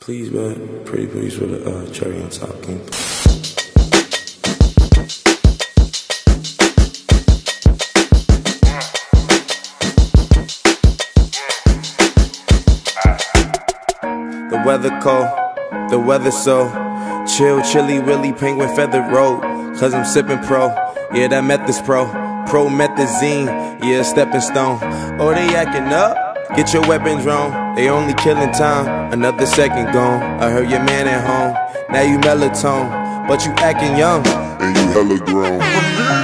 Please, man. Pretty please with a uh, cherry on top, King. The weather cold, the weather so chill, chilly, willy, penguin feather road. Cause I'm sipping pro, yeah, that meth is pro. Promethazine, yeah, stepping stone. Oh, they acting up? Get your weapons wrong, they only killing time. Another second gone. I heard your man at home. Now you melatonin, but you acting young. And you hella grown.